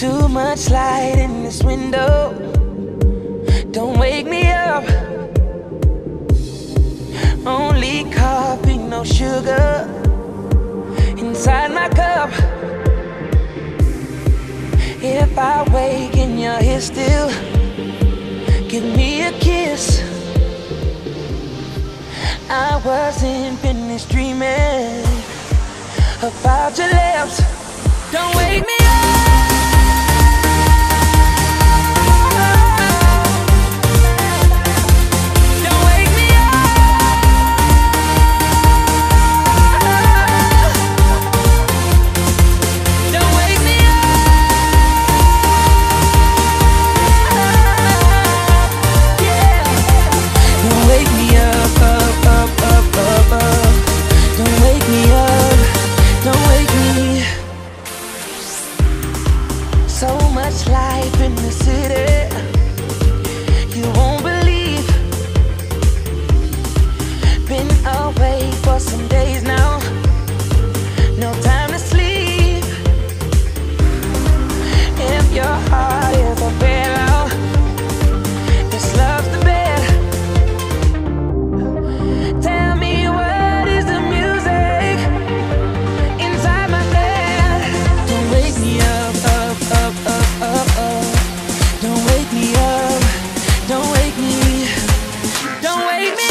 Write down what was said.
Too much light in this window. Don't wake me up. Only coffee, no sugar. Inside my cup. If I wake and you're here still, give me a kiss. I wasn't finished dreaming about your lips. Don't wake me life in the city. Don't wait. me